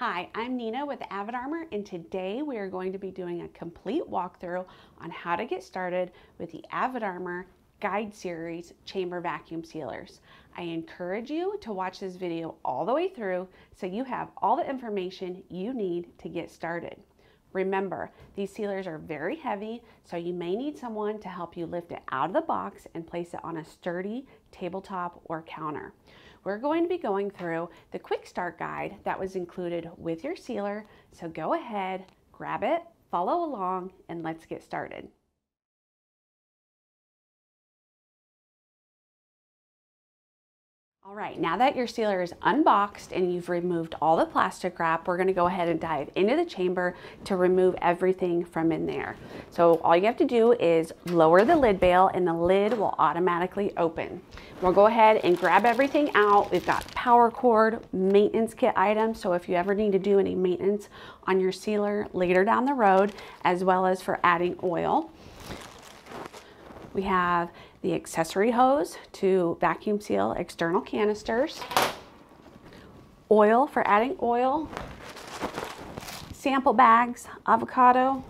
Hi, I'm Nina with Avid Armor and today we are going to be doing a complete walkthrough on how to get started with the Avid Armor Guide Series Chamber Vacuum Sealers. I encourage you to watch this video all the way through so you have all the information you need to get started. Remember, these sealers are very heavy, so you may need someone to help you lift it out of the box and place it on a sturdy tabletop or counter. We're going to be going through the quick start guide that was included with your sealer, so go ahead, grab it, follow along, and let's get started. All right, now that your sealer is unboxed and you've removed all the plastic wrap, we're gonna go ahead and dive into the chamber to remove everything from in there. So all you have to do is lower the lid bail and the lid will automatically open. We'll go ahead and grab everything out. We've got power cord, maintenance kit items, so if you ever need to do any maintenance on your sealer later down the road, as well as for adding oil. We have the accessory hose to vacuum seal external canisters, oil for adding oil, sample bags, avocado,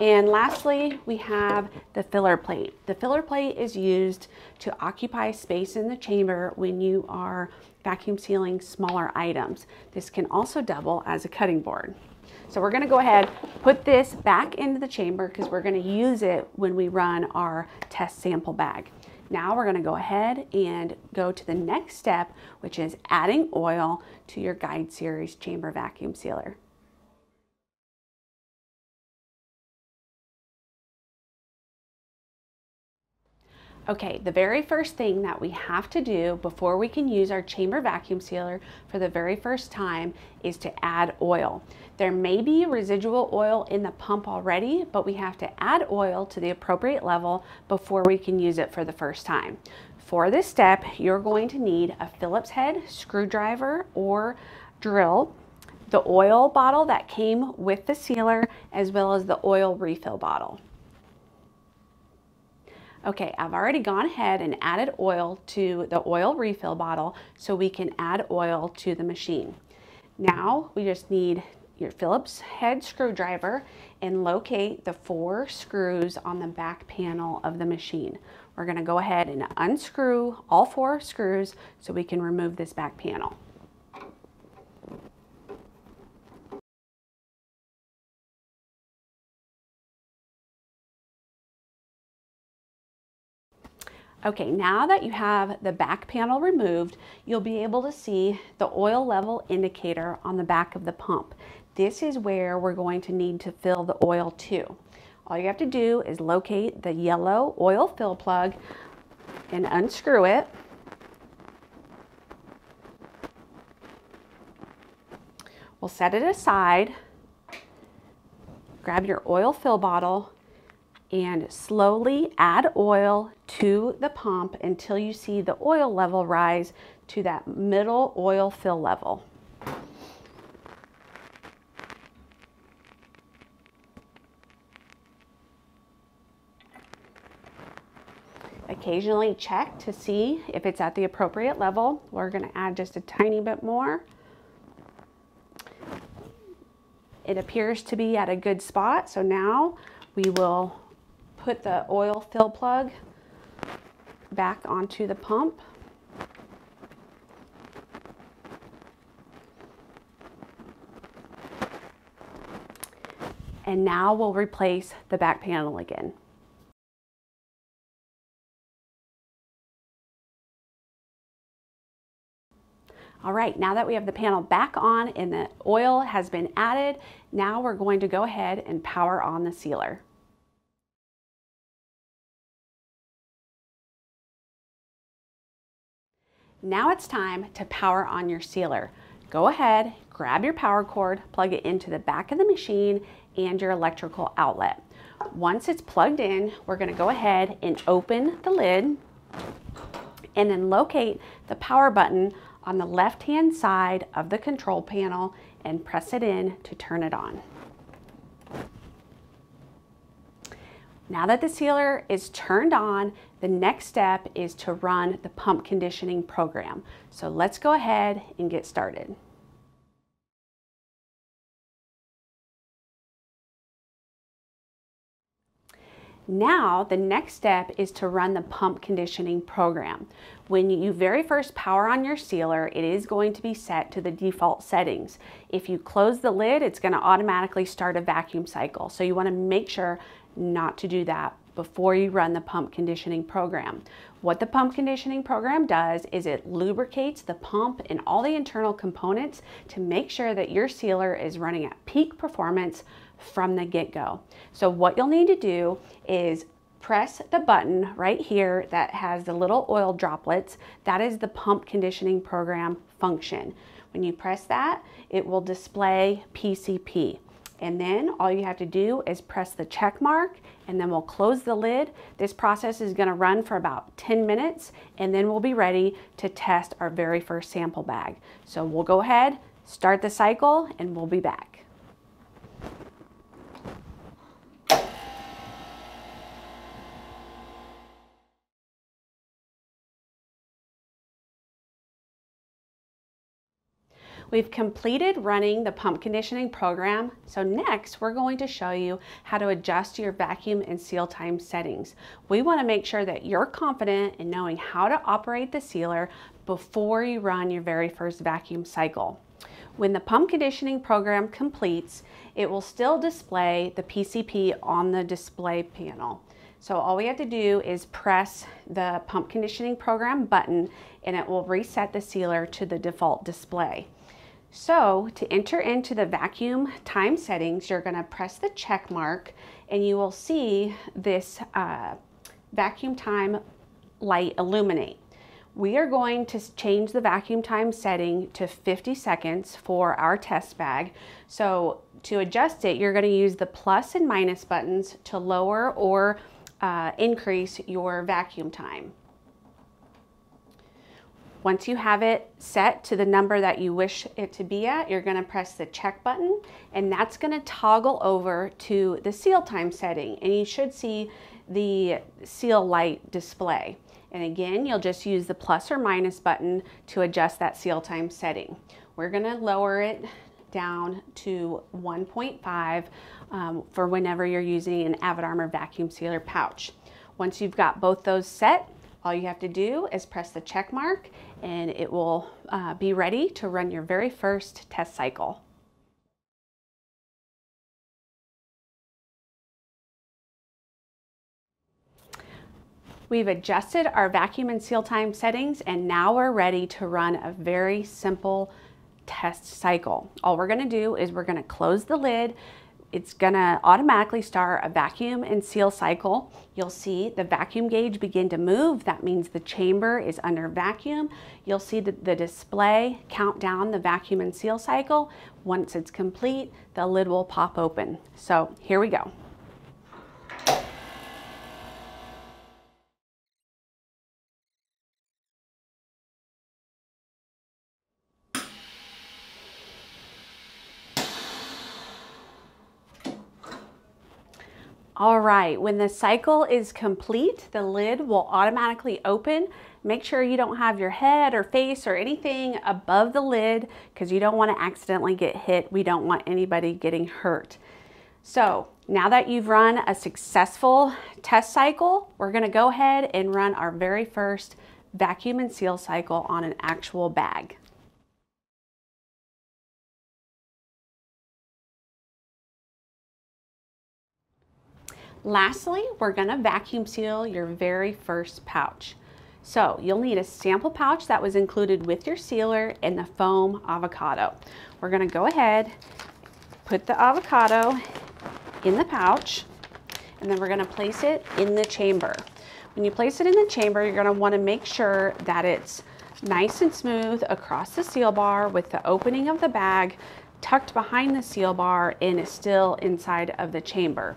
and lastly, we have the filler plate. The filler plate is used to occupy space in the chamber when you are vacuum sealing smaller items. This can also double as a cutting board. So we're gonna go ahead, put this back into the chamber because we're gonna use it when we run our test sample bag. Now we're gonna go ahead and go to the next step, which is adding oil to your Guide Series chamber vacuum sealer. Okay, the very first thing that we have to do before we can use our chamber vacuum sealer for the very first time is to add oil. There may be residual oil in the pump already, but we have to add oil to the appropriate level before we can use it for the first time. For this step, you're going to need a Phillips head screwdriver or drill, the oil bottle that came with the sealer, as well as the oil refill bottle. Okay, I've already gone ahead and added oil to the oil refill bottle so we can add oil to the machine. Now we just need your Phillips head screwdriver and locate the four screws on the back panel of the machine. We're gonna go ahead and unscrew all four screws so we can remove this back panel. Okay, now that you have the back panel removed, you'll be able to see the oil level indicator on the back of the pump. This is where we're going to need to fill the oil to. All you have to do is locate the yellow oil fill plug and unscrew it. We'll set it aside, grab your oil fill bottle, and slowly add oil to the pump until you see the oil level rise to that middle oil fill level. Occasionally check to see if it's at the appropriate level. We're going to add just a tiny bit more. It appears to be at a good spot, so now we will put the oil fill plug back onto the pump. And now we'll replace the back panel again. All right, now that we have the panel back on and the oil has been added, now we're going to go ahead and power on the sealer. Now it's time to power on your sealer. Go ahead, grab your power cord, plug it into the back of the machine and your electrical outlet. Once it's plugged in, we're gonna go ahead and open the lid and then locate the power button on the left-hand side of the control panel and press it in to turn it on. Now that the sealer is turned on, the next step is to run the pump conditioning program. So let's go ahead and get started. Now, the next step is to run the pump conditioning program. When you very first power on your sealer, it is going to be set to the default settings. If you close the lid, it's gonna automatically start a vacuum cycle. So you wanna make sure not to do that before you run the pump conditioning program. What the pump conditioning program does is it lubricates the pump and all the internal components to make sure that your sealer is running at peak performance from the get-go. So what you'll need to do is press the button right here that has the little oil droplets. That is the pump conditioning program function. When you press that, it will display PCP. And then all you have to do is press the check mark and then we'll close the lid. This process is gonna run for about 10 minutes and then we'll be ready to test our very first sample bag. So we'll go ahead, start the cycle, and we'll be back. We've completed running the pump conditioning program. So next we're going to show you how to adjust your vacuum and seal time settings. We wanna make sure that you're confident in knowing how to operate the sealer before you run your very first vacuum cycle. When the pump conditioning program completes, it will still display the PCP on the display panel. So all we have to do is press the pump conditioning program button and it will reset the sealer to the default display. So to enter into the vacuum time settings, you're gonna press the check mark and you will see this uh, vacuum time light illuminate. We are going to change the vacuum time setting to 50 seconds for our test bag. So to adjust it, you're gonna use the plus and minus buttons to lower or uh, increase your vacuum time. Once you have it set to the number that you wish it to be at, you're gonna press the check button and that's gonna toggle over to the seal time setting and you should see the seal light display. And again, you'll just use the plus or minus button to adjust that seal time setting. We're gonna lower it down to 1.5 um, for whenever you're using an Avid Armor vacuum sealer pouch. Once you've got both those set, all you have to do is press the check mark and it will uh, be ready to run your very first test cycle. We've adjusted our vacuum and seal time settings and now we're ready to run a very simple test cycle. All we're gonna do is we're gonna close the lid, it's gonna automatically start a vacuum and seal cycle. You'll see the vacuum gauge begin to move. That means the chamber is under vacuum. You'll see the, the display count down the vacuum and seal cycle. Once it's complete, the lid will pop open. So here we go. All right, when the cycle is complete, the lid will automatically open. Make sure you don't have your head or face or anything above the lid because you don't want to accidentally get hit. We don't want anybody getting hurt. So now that you've run a successful test cycle, we're gonna go ahead and run our very first vacuum and seal cycle on an actual bag. Lastly, we're gonna vacuum seal your very first pouch. So you'll need a sample pouch that was included with your sealer and the foam avocado. We're gonna go ahead, put the avocado in the pouch, and then we're gonna place it in the chamber. When you place it in the chamber, you're gonna wanna make sure that it's nice and smooth across the seal bar with the opening of the bag tucked behind the seal bar and is still inside of the chamber.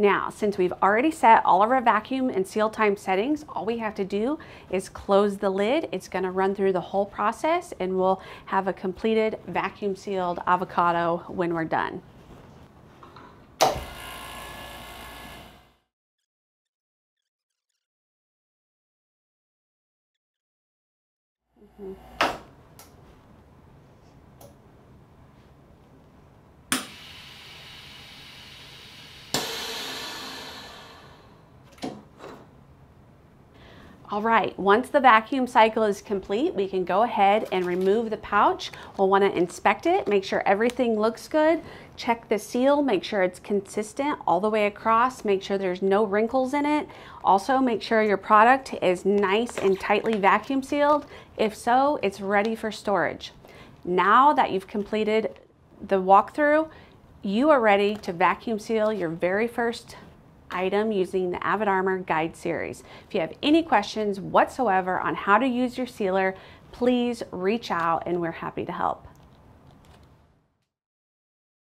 Now, since we've already set all of our vacuum and seal time settings, all we have to do is close the lid. It's gonna run through the whole process and we'll have a completed vacuum sealed avocado when we're done. All right, once the vacuum cycle is complete, we can go ahead and remove the pouch. We'll wanna inspect it, make sure everything looks good, check the seal, make sure it's consistent all the way across, make sure there's no wrinkles in it. Also, make sure your product is nice and tightly vacuum sealed. If so, it's ready for storage. Now that you've completed the walkthrough, you are ready to vacuum seal your very first item using the AvidArmor Guide Series. If you have any questions whatsoever on how to use your sealer, please reach out and we're happy to help.